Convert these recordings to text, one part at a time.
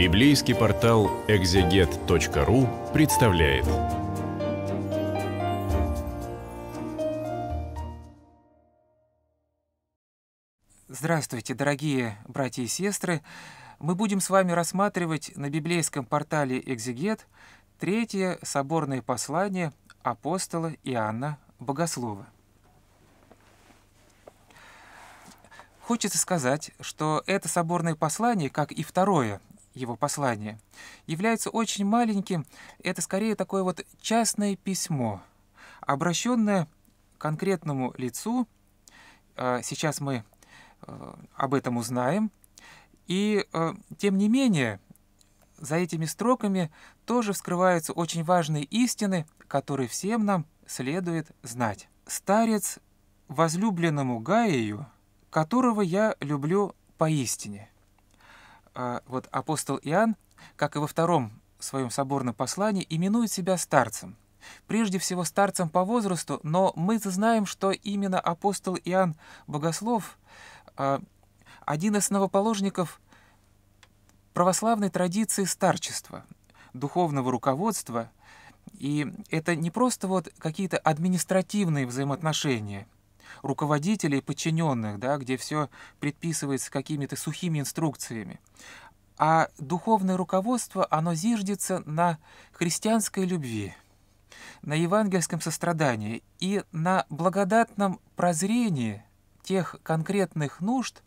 Библейский портал экзегет.ру представляет. Здравствуйте, дорогие братья и сестры! Мы будем с вами рассматривать на библейском портале «Экзегет» третье соборное послание апостола Иоанна Богослова. Хочется сказать, что это соборное послание, как и второе его послание, является очень маленьким. Это скорее такое вот частное письмо, обращенное конкретному лицу. А, сейчас мы э, об этом узнаем. И э, тем не менее, за этими строками тоже вскрываются очень важные истины, которые всем нам следует знать. Старец возлюбленному Гаию, которого я люблю поистине. А, вот апостол Иоанн, как и во втором своем соборном послании, именует себя старцем. Прежде всего старцем по возрасту, но мы знаем, что именно апостол Иоанн Богослов а, один из основоположников православной традиции старчества, духовного руководства, и это не просто вот какие-то административные взаимоотношения – руководителей и подчиненных, да, где все предписывается какими-то сухими инструкциями. А духовное руководство, оно зиждется на христианской любви, на евангельском сострадании и на благодатном прозрении тех конкретных нужд,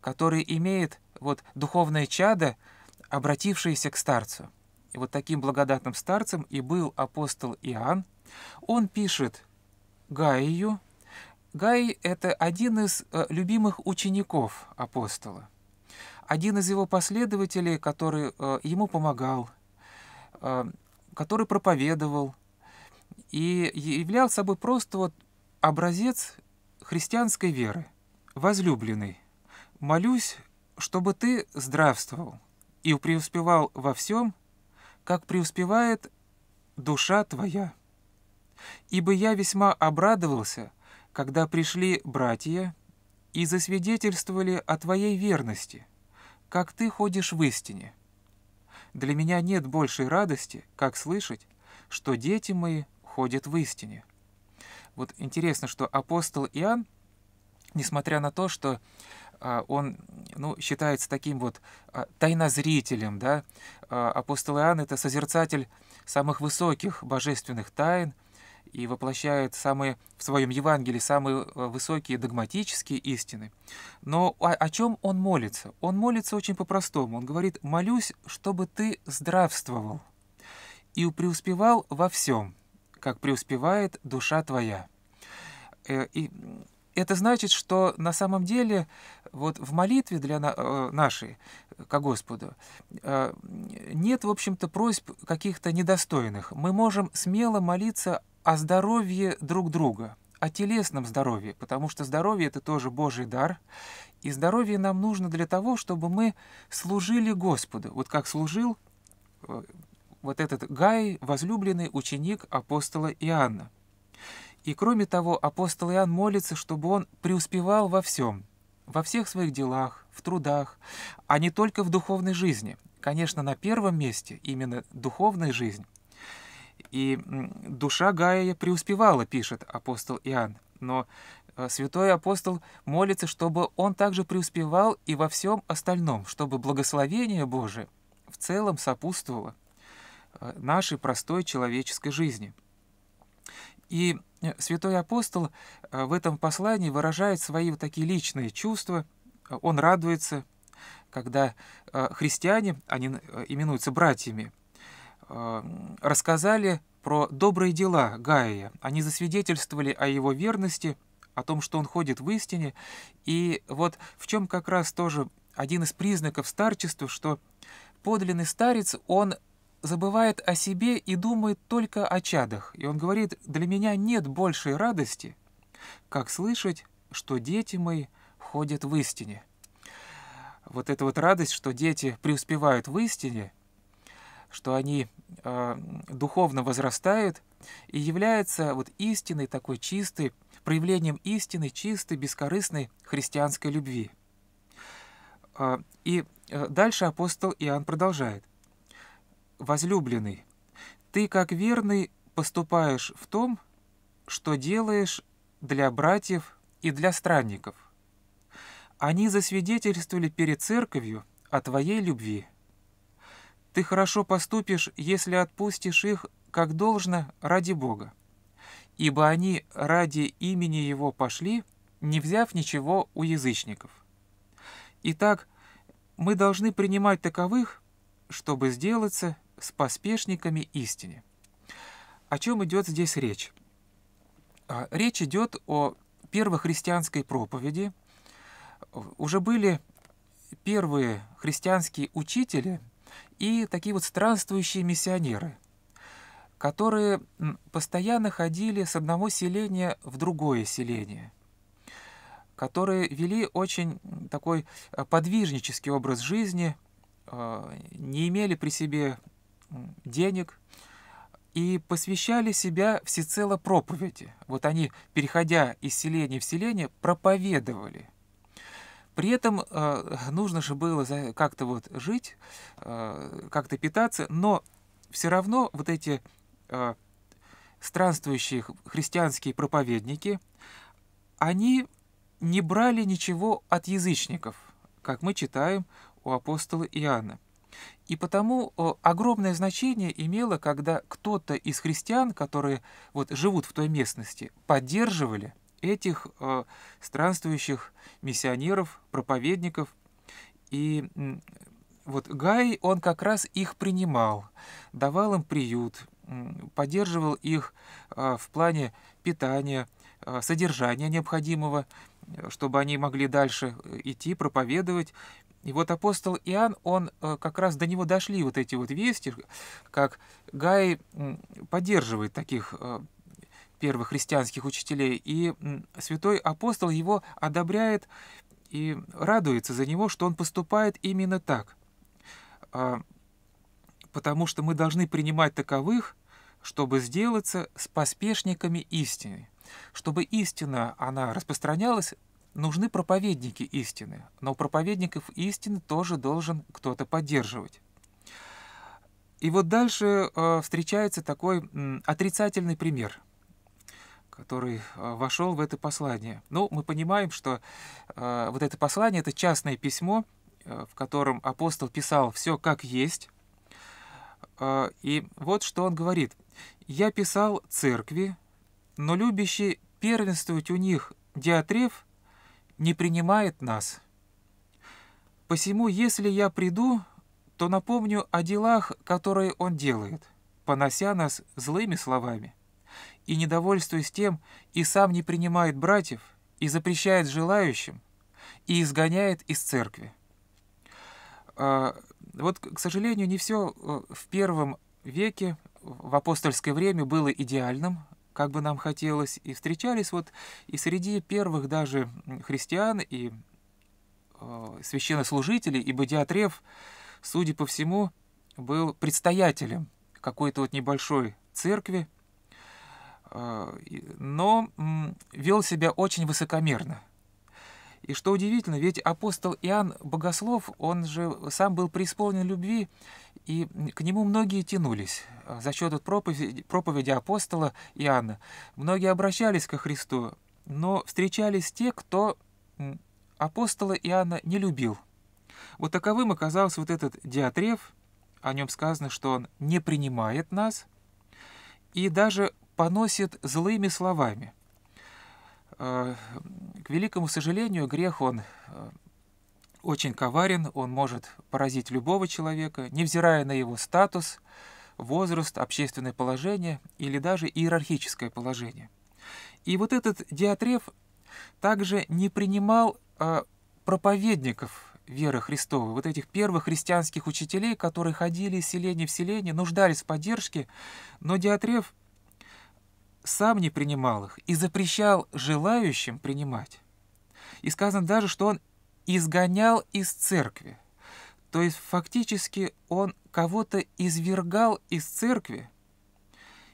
которые имеет вот духовное чадо, обратившееся к старцу. И вот таким благодатным старцем и был апостол Иоанн. Он пишет Гаию, Гай — это один из э, любимых учеников апостола, один из его последователей, который э, ему помогал, э, который проповедовал и являл собой просто вот образец христианской веры, возлюбленный. Молюсь, чтобы ты здравствовал и преуспевал во всем, как преуспевает душа твоя. Ибо я весьма обрадовался — когда пришли братья и засвидетельствовали о твоей верности, как ты ходишь в истине. Для меня нет большей радости, как слышать, что дети мои ходят в истине. Вот интересно, что апостол Иоанн, несмотря на то, что а, он ну, считается таким вот а, тайнозрителем, да, а, апостол Иоанн — это созерцатель самых высоких божественных тайн — и воплощает самые, в своем Евангелии самые э, высокие догматические истины. Но о, о чем он молится? Он молится очень по-простому. Он говорит, молюсь, чтобы ты здравствовал и преуспевал во всем, как преуспевает душа твоя. Э, и это значит, что на самом деле вот в молитве для э, нашей к Господу нет, в общем-то, просьб каких-то недостойных. Мы можем смело молиться о здоровье друг друга, о телесном здоровье, потому что здоровье — это тоже Божий дар, и здоровье нам нужно для того, чтобы мы служили Господу, вот как служил э, вот этот Гай, возлюбленный ученик апостола Иоанна. И кроме того, апостол Иоанн молится, чтобы он преуспевал во всем, во всех своих делах, в трудах, а не только в духовной жизни. Конечно, на первом месте именно духовная жизнь, и душа Гая преуспевала, пишет апостол Иоанн. Но э, святой апостол молится, чтобы он также преуспевал и во всем остальном, чтобы благословение Божие в целом сопутствовало э, нашей простой человеческой жизни. И э, святой апостол в этом послании выражает свои вот такие личные чувства. Он радуется, когда христиане, они именуются братьями, рассказали про добрые дела Гаия. Они засвидетельствовали о его верности, о том, что он ходит в истине. И вот в чем как раз тоже один из признаков старчества, что подлинный старец, он забывает о себе и думает только о чадах. И он говорит, для меня нет большей радости, как слышать, что дети мои ходят в истине. Вот эта вот радость, что дети преуспевают в истине – что они э, духовно возрастают и являются вот истиной такой чистой, проявлением истины, чистой, бескорыстной христианской любви. Э, и э, дальше апостол Иоанн продолжает. «Возлюбленный, ты как верный поступаешь в том, что делаешь для братьев и для странников. Они засвидетельствовали перед церковью о твоей любви. Ты хорошо поступишь, если отпустишь их, как должно, ради Бога. Ибо они ради имени Его пошли, не взяв ничего у язычников. Итак, мы должны принимать таковых, чтобы сделаться с поспешниками истине. О чем идет здесь речь? А, речь идет о первохристианской проповеди. Уже были первые христианские учители и такие вот странствующие миссионеры, которые постоянно ходили с одного селения в другое селение, которые вели очень такой э, подвижнический образ жизни, э, не имели при себе денег и посвящали себя всецело проповеди. Вот они, переходя из селения в селение, проповедовали – при этом э, нужно же было как-то вот жить, э, как-то питаться, но все равно вот эти э, странствующие христианские проповедники, они не брали ничего от язычников, как мы читаем у апостола Иоанна. И потому огромное значение имело, когда кто-то из христиан, которые вот живут в той местности, поддерживали этих э, странствующих миссионеров, проповедников. И вот Гай, он как раз их принимал, давал им приют, поддерживал их э, в плане питания, э, содержания необходимого, чтобы они могли дальше э, идти, проповедовать. И вот апостол Иоанн, он э, как раз до него дошли вот эти вот вести, как Гай поддерживает таких э, первых христианских учителей, и святой апостол его одобряет и радуется за него, что он поступает именно так. А, потому что мы должны принимать таковых, чтобы сделаться с поспешниками истины. Чтобы истина, она распространялась, нужны проповедники истины, но проповедников истины тоже должен кто-то поддерживать. И вот дальше э, встречается такой отрицательный пример – который а, вошел в это послание. Ну, мы понимаем, что э, вот это послание — это частное письмо, э, в котором апостол писал все как есть. Э, и вот что он говорит. «Я писал церкви, но любящий первенствовать у них Диатреф не принимает нас. Посему, если я приду, то напомню о делах, которые он делает, понося нас злыми словами и, недовольствуясь тем, и сам не принимает братьев, и запрещает желающим, и изгоняет из церкви. А, вот, к сожалению, не все э, в первом веке, в апостольское время было идеальным, как бы нам хотелось, и встречались вот и среди первых даже христиан и э, священнослужителей, ибо Диатреф, судя по всему, был предстоятелем какой-то вот небольшой церкви, но вел себя очень высокомерно. И что удивительно, ведь апостол Иоанн Богослов, он же сам был преисполнен любви, и к нему многие тянулись. А, за счет проповеди, проповеди апостола Иоанна многие обращались ко Христу, но встречались те, кто апостола Иоанна не любил. Вот таковым оказался вот этот Диатреф, о нем сказано, что он не принимает нас, и даже поносит злыми словами. Э, к великому сожалению, грех, он э, очень коварен, он может поразить любого человека, невзирая на его статус, возраст, общественное положение или даже иерархическое положение. И вот этот Диатреф также не принимал э, проповедников веры Христовой, вот этих первых христианских учителей, которые ходили из селения в селение, нуждались в поддержке, но Диатреф сам не принимал их и запрещал желающим принимать. И сказано даже, что он изгонял из церкви. То есть фактически он кого-то извергал из церкви,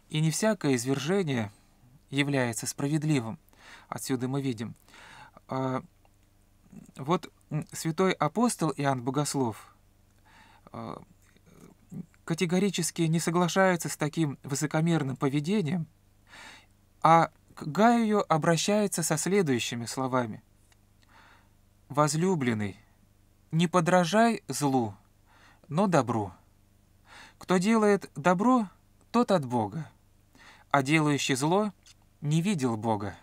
и не всякое извержение является справедливым. Отсюда мы видим. А, вот святой апостол Иоанн Богослов, э, категорически не соглашается с таким высокомерным поведением, а к Гаю обращается со следующими словами. «Возлюбленный, не подражай злу, но добру. Кто делает добро, тот от Бога, а делающий зло не видел Бога».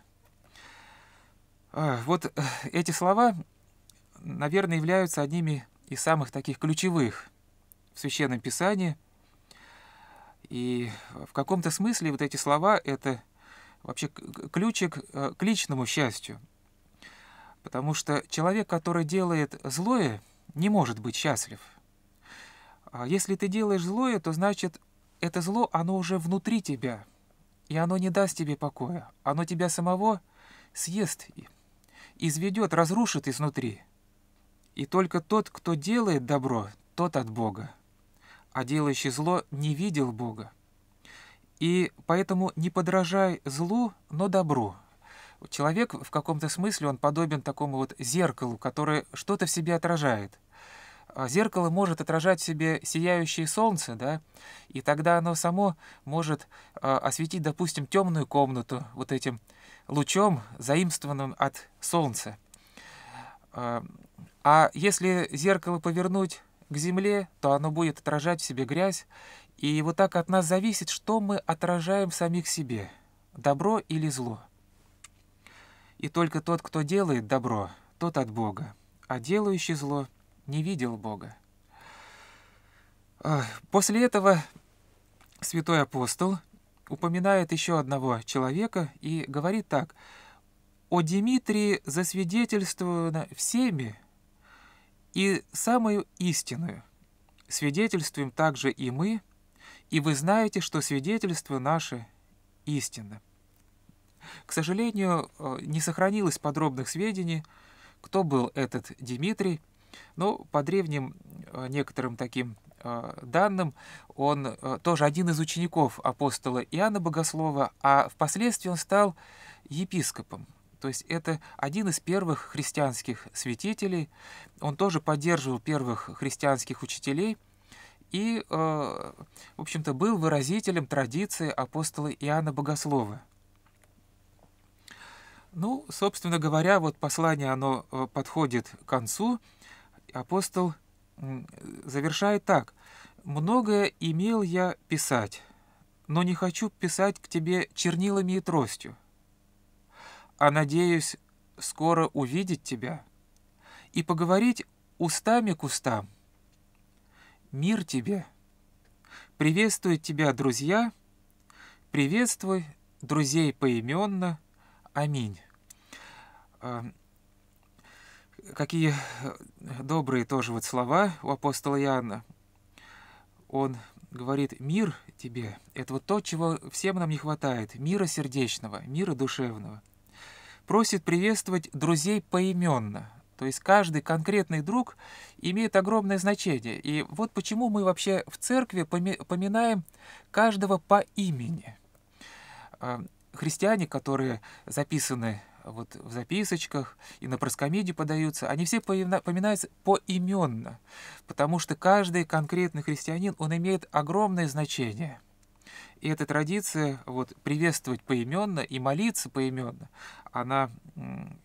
Вот э, эти слова, наверное, являются одними из самых таких ключевых в Священном Писании. И в каком-то смысле вот эти слова — это вообще ключик э, к личному счастью. Потому что человек, который делает злое, не может быть счастлив. А если ты делаешь злое, то значит, это зло, оно уже внутри тебя, и оно не даст тебе покоя. Оно тебя самого съест, изведет, разрушит изнутри. И только тот, кто делает добро, тот от Бога а делающий зло не видел Бога. И поэтому не подражай злу, но добру. Человек в каком-то смысле, он подобен такому вот зеркалу, которое что-то в себе отражает. А зеркало может отражать в себе сияющее солнце, да, и тогда оно само может а, осветить, допустим, темную комнату вот этим лучом, заимствованным от солнца. А, а если зеркало повернуть к земле, то оно будет отражать в себе грязь, и вот так от нас зависит, что мы отражаем в самих себе, добро или зло. И только тот, кто делает добро, тот от Бога, а делающий зло не видел Бога. После этого святой апостол упоминает еще одного человека и говорит так. «О Дмитрии засвидетельствовано всеми, и самую истинную свидетельствуем также и мы, и вы знаете, что свидетельство наше истинно. К сожалению, э, не сохранилось подробных сведений, кто был этот Дмитрий, но по древним э, некоторым таким э, данным, он тоже один из учеников апостола Иоанна Богослова, а впоследствии он стал епископом. То есть это один из первых христианских святителей. Он тоже поддерживал первых христианских учителей и, э, в общем-то, был выразителем традиции апостола Иоанна Богослова. Ну, собственно говоря, вот послание, оно э, подходит к концу. Апостол завершает так. «Многое имел я писать, но не хочу писать к тебе чернилами и тростью, а надеюсь скоро увидеть тебя и поговорить устами к устам. Мир тебе! Приветствуют тебя друзья, приветствуй друзей поименно. Аминь. А, какие добрые тоже вот слова у апостола Иоанна. Он говорит, мир тебе, это вот то, чего всем нам не хватает, мира сердечного, мира душевного – просит приветствовать друзей поименно. То есть каждый конкретный друг имеет огромное значение. И вот почему мы вообще в церкви поминаем каждого по имени. А, христиане, которые записаны вот в записочках и на проскомиде подаются, они все поминаются поименно, потому что каждый конкретный христианин, он имеет огромное значение – и эта традиция вот, приветствовать поименно и молиться поименно, она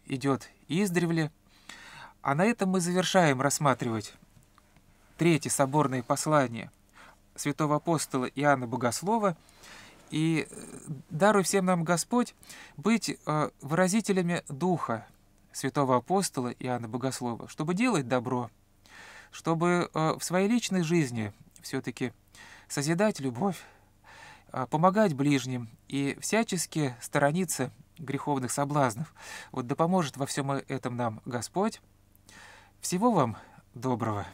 идет издревле. А на этом мы завершаем рассматривать третье соборное послание святого апостола Иоанна Богослова. И э, даруй всем нам Господь быть э, выразителями Духа святого апостола Иоанна Богослова, чтобы делать добро, чтобы э, в своей личной жизни все-таки созидать любовь, помогать ближним и всячески сторониться греховных соблазнов. Вот да поможет во всем этом нам Господь. Всего вам доброго.